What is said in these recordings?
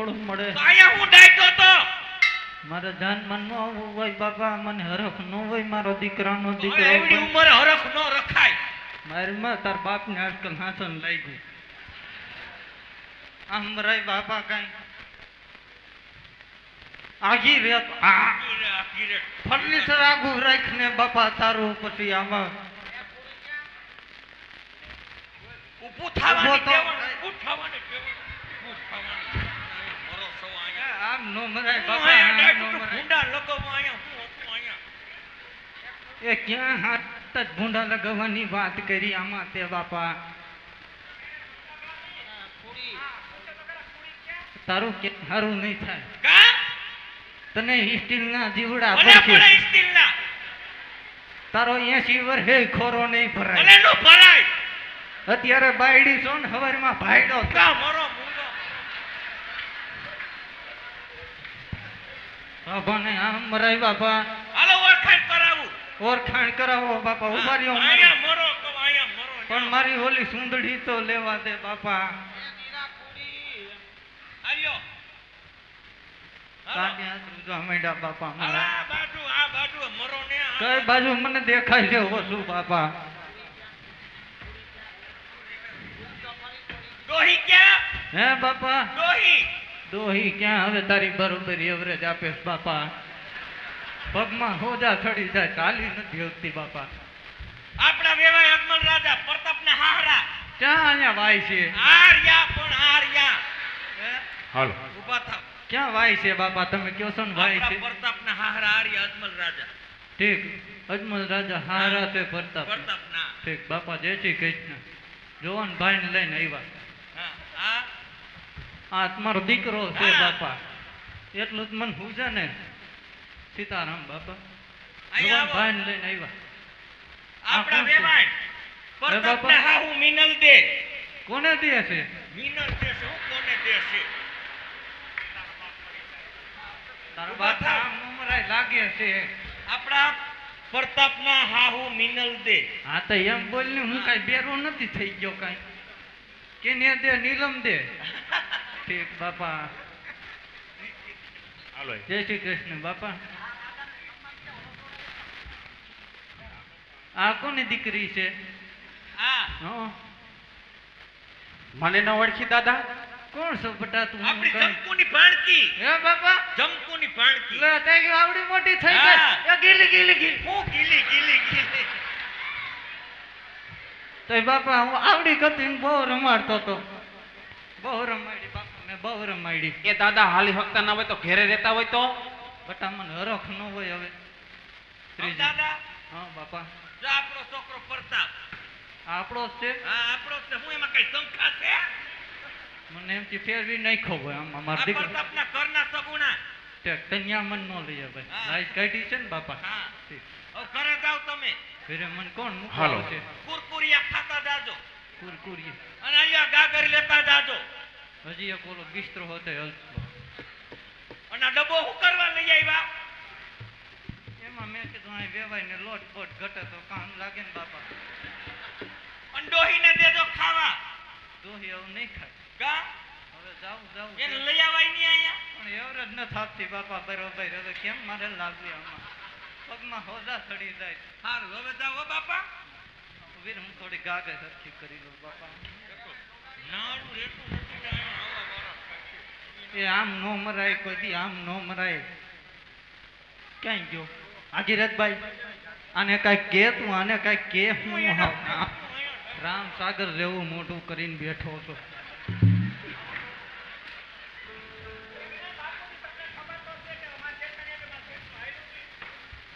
થોડું મળે. તો અહીંયા હું ડાયટો તો. મારે જાનમાં ન આવવું હોય બાપા મને હરખ નો હોય મારો દીકરાનો દીકરો. એવડી હોય. હરખ નો રખાય. મારી માં તાર બાપને આજકાલ હાથન લઈ ગયું આમ રાય બાપા કઈ. આગી રેત ફર્નિચર આગું રાખીને બાપા તારું પછી આમાં. ઉભું થવાની ટેવ, થવાની. ભરોસો અહીંયા. આમ નો મરાય બાપા આમ નો મરાય ભૂંડા લગાવવા અહીંયા હું હતું અહીંયા. એ ક્યાં હાથ જ ભૂંડા લગાવવાની વાત કરી આમાં તે બાપા તારું કે હારું નહીં થાય કા? તને સ્ટીલના જીવડા પડશે પડે સ્ટીલના. તારો એસી વર્ષે ખોરો નહીં ભરાય નો ભરાય. અત્યારે બાયડી છો ને હવારમાં ભાઈડો. કા મરો બાપાને આમ મરાય બાપા. હાલો ઓળખાણ કરાવું. ઓળખાણ કરાવો બાપા ઊભા રહ્યો અહીંયા મરો કહું, અહીંયા મરો. પણ મારી. ઓલી સુંદડી તો લેવા દે બાપા. આયો બાપા મારા આ બાજુ, આ બાજુ, મરો ને કઈ બાજુ. મને દેખાય છે ઓછું બાપા. ક્યાં? હે બાપા? ડોહી. દોહી ક્યાં હવે તારી બરોબરી એવરેજ આપે બાપા. પગમાં હોજા ચડી જાય ચાલી નથી આવતી બાપા. આપણા વેવાય અજમલ રાજા પ્રતાપના હારા ક્યાં અહીંયા વાય છે? હાર્યા પણ હાર્યા. હાલો. ઊભા થાવ. ક્યાં વાય છે બાપા? તમે કયો છો ને વાય છે? પ્રતાપ ને હારા હાર્યા અજમલ રાજા. ઠીક. અજમલ રાજા હારા છે પ્રતાપ પ્રતાપના. ઠીક બાપા જય શ્રી કૃષ્ણ. જોવાન ભાઈને લઈને આવ્યા. આ તમારો દીકરો છે બાપા. એટલું જ મને હુજે ને? સીતારામ બાપા. ભાઈ ને લઈને આવ્યા. આપણા બાપા. પ્રતાપના હાહુ મિનલ દે. કોને દે છે? મિનલ દે છે હું કોને દે છે? તારા બાપા ઉમરાય લાગે છે. આપણા પ્રતાપના હાહુ મિનલ દે. હા તો એમ બોલ ને હું કાઈ બેરો નથી થઈ ગયો કઈ. કેને દે નીલમ દે. ઠીક બાપા. જય શ્રી કૃષ્ણ બાપા. આ કોની દીકરી છે? મને ન ઓળખી દાદા. કોણ છો બટા તું આપણી જમકુની ભાણકી. હે બાપા. જમકુની ભાણકી. લે તે કે આવડી મોટી થઈ. ગઈ. એ ગીલી ગીલી ગીલી. હું ગીલી ગીલી ગીલી. તો બાપા હું આવડી કરતી બહુ રમાડતો તો બહુ રમાડી બહુ રમાડી એ દાદા હાલી હકતા ના હોય તો ઘેરે રહેતા હોય તો? બટા મને હરખ ન હોય હવે. દાદા. હા બાપા. જો આપણો છોકરો પ્રતાપ આપણો જ છે? હા આપણો જ છે. હું એમાં કઈ શંકા છે? મને એમથી ફેરવી નાખો હોય આમ અમારા દીકરા. પ્રતાપના ઘરના સગુણા. તે કન્યા મન નો લઈએ ભાઈ હા. લાઈટ કાઢી છે ને બાપા? હા. હવે ઘરે જાવ તમે. ફેરે મન કોણ હાલો. છે કુરકુરિયા ખાતા જાજો. કુરકુરી અને અહીંયા ગાગર લેતા જાજો. હજી એક ઓલો બિસ્તરો હતો હલતો અને ડબ્બો હું કરવા લઈ આવ્યા? એમાં મેં કીધું અહીં વેવાય ને લોટ બોટ ઘટે તો કામ લાગે ને બાપા. અને ડોહીને દેજો ખાવા. દોહી એવું નહીં ખાય. કા? હવે જાવું જાવું એને લઈ આવાય નહીં અહીંયા? પણ એવરેજ ન થાપતી બાપા બરોબર. હવે કેમ મારે લાગવી આમાં? પગમાં હોજા ચડી જાય. સારું હવે જાઓ બાપા. વીર હું થોડી ગાગે સરખી કરી લઉં બાપા. નાનું રેટું નથી ને અહીંયા આવા વાળા. એ આમ નો મરાય કોઈ આમ નો મરાય. ક્યાંય ગયો? આગીરથભાઈ આને કાંઈ કે તું આને કાંઈ કે હું રામ સાગર જેવું મોઢું કરીને બેઠો છો.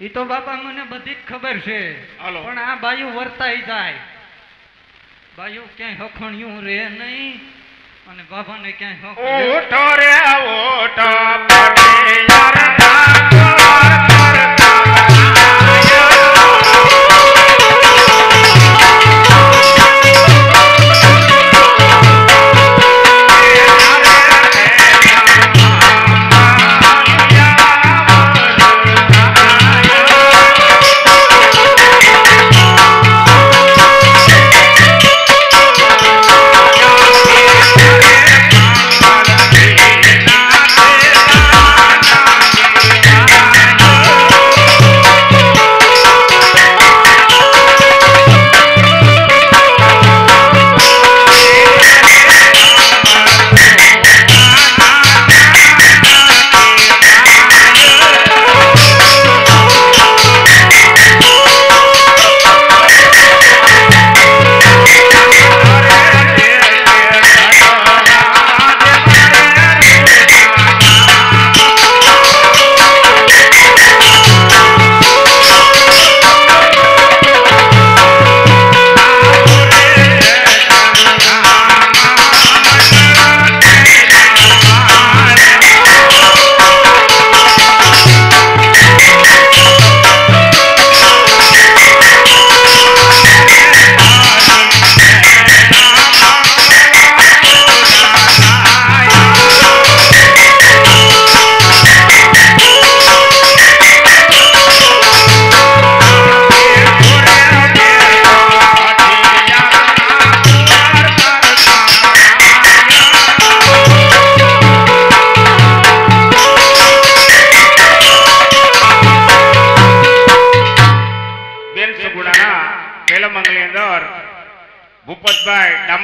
એ તો બાપા મને બધી જ ખબર છે. પણ આ બાયુ વર્તાઈ જાય. બાયુ ક્યાંય હખણ્યું રે નહીં. અને બાબાને ક્યાંય ઓઠો રે ઓઠો પડે યાર.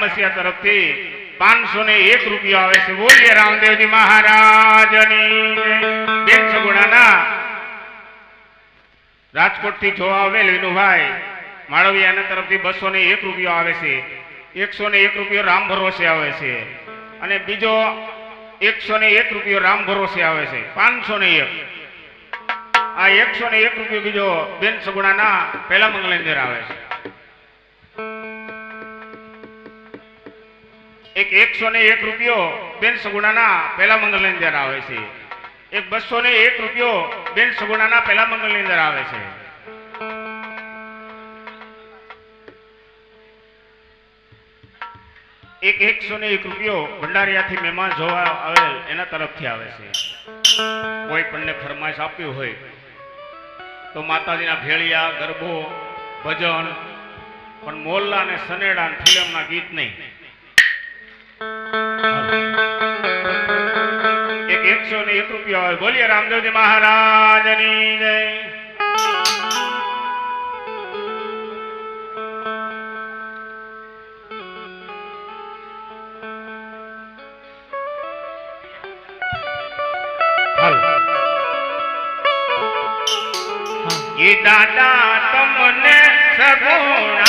ભૂપતભાઈ તરફથી પાંચસો ને એક રૂપિયો આવે છે. બોલીએ રામદેવજી મહારાજની. બેન સગુણાના રાજકોટથી જોવા આવેલ વિનુભાઈ માળવિયાના તરફથી બસો ને એક રૂપિયો આવે છે. એકસો ને એક રૂપિયો રામ ભરોસે આવે છે. અને બીજો એકસો ને એક રૂપિયો રામ ભરોસે આવે છે. પાંચસો ને એક. આ એકસો ને એક રૂપિયો બીજો બેન સગુણાના પહેલા મંગલની અંદર આવે છે. એક એકસો ને એક રૂપિયો બેન સગુણાના પહેલા મંગલની અંદર આવે છે. એક બસો ને એક રૂપિયો બેન સગુણાના પહેલા મંગલની અંદર આવે છે. એક એકસો ને એક રૂપિયો ભંડારિયાથી મહેમાન જોવા આવેલ એના તરફથી આવે છે. કોઈ પણને ફરમાઈશ આપ્યું હોય, તો માતાજીના ભેળિયા, ગરબો, ભજન, પણ મોલ્લા અને સનેડા ફિલ્મના ગીત નહીં. એક એકસો ને એક રૂપિયા હોય. બોલીએ રામદેવજી મહારાજની જય. દાદા તમને દેવા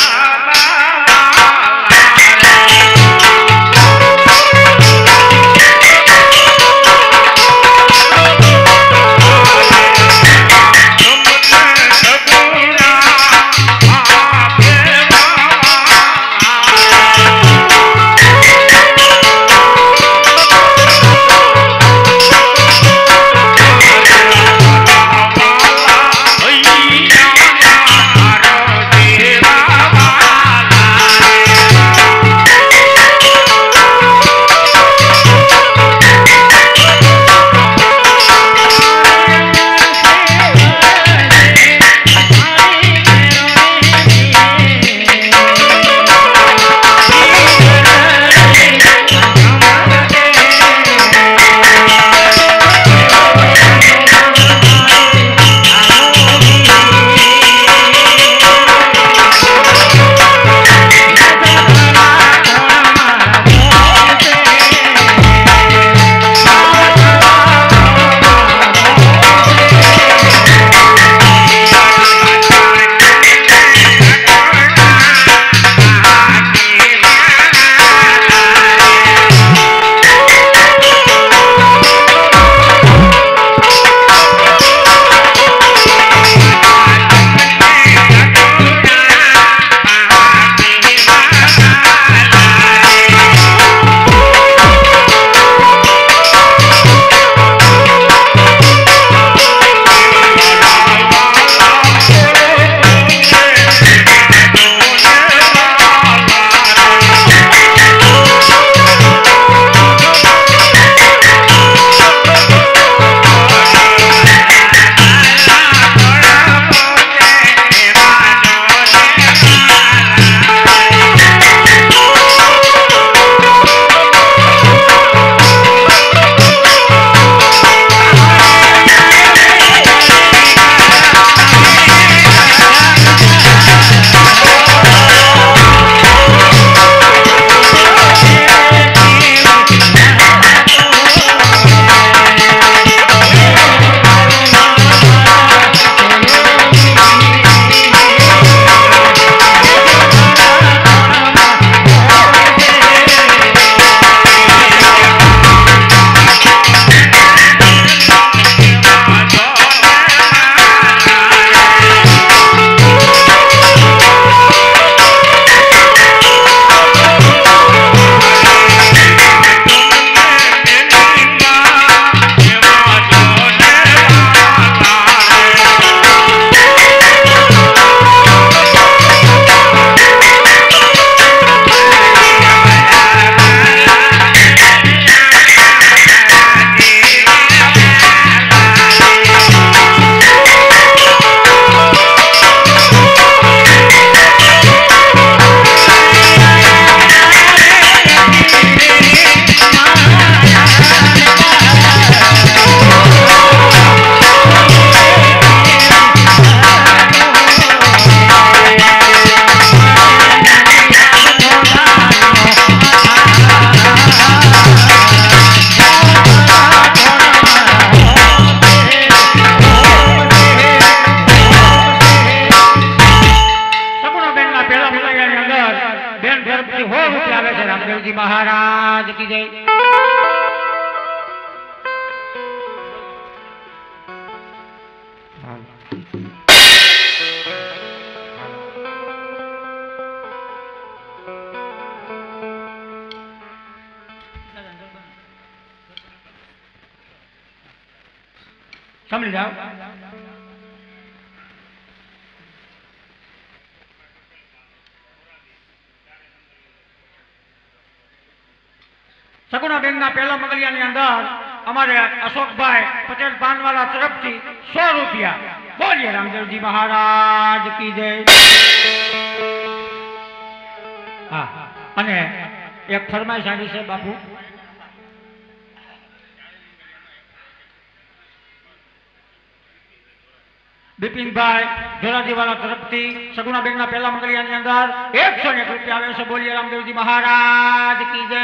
સમજી જાઓ સગુણા બેનના પહેલા મગલિયાની અંદર અમારે અશોકભાઈ પટેલ પાનવાલા તરફથી સો રૂપિયા. બોલીએ રામદેવજી મહારાજ કી જય. હા, અને એક ફરમાઈશ આવી છે બાપુ. બિપિનભાઈ ધોરાજીવાલા તરફથી સગુણા બેનના પહેલા મંગળિયાની અંદર એકસો એક રૂપિયા આવે છે. બોલીએ રામદેવજી મહારાજ કી જય.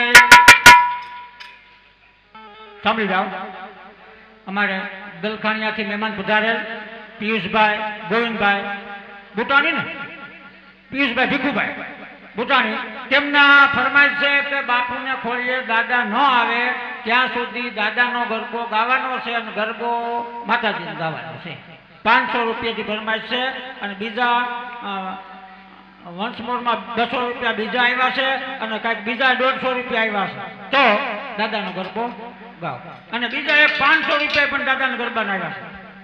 સાંભળી જાઓ. અમારે દલખાણિયાથી મહેમાન પધારેલ પિયુષભાઈ, ગોવિંદભાઈ ભૂટાણી ને? પિયુષભાઈ ભીખુભાઈ. ભૂટાણી તેમના ફરમાઈશ છે કે બાપુને ખોલીએ દાદા ન આવે, ત્યાં સુધી દાદાનો ગરબો ગાવાનો છે અને ગરબો માતાજીને ગાવાનો છે. પાંચસો રૂપિયાથી ફરમાઈશ છે અને બીજા વંશમોરમાં બસો રૂપિયા બીજા આવ્યા છે અને કાંઈક બીજા દોઢસો રૂપિયા આવ્યા છે. તો દાદાનો ગરબો ગાવ. અને બીજા એક પાંચસો રૂપિયા પણ દાદાના ગરબાના આવ્યા છે.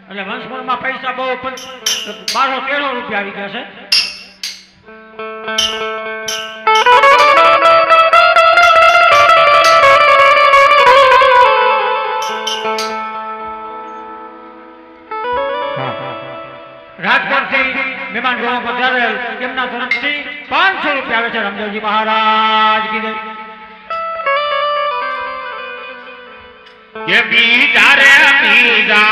એટલે વંશમોરમાં પૈસા બહુ બારસો તેરસો તેરો રૂપિયા આવી ગયા છે. મહેમાન ગૃહ પધારેલ તેમના તરફથી પાંચસો રૂપિયા આવે છે રામદેવજી મહારાજ કીધે જે બીજા રે બીજા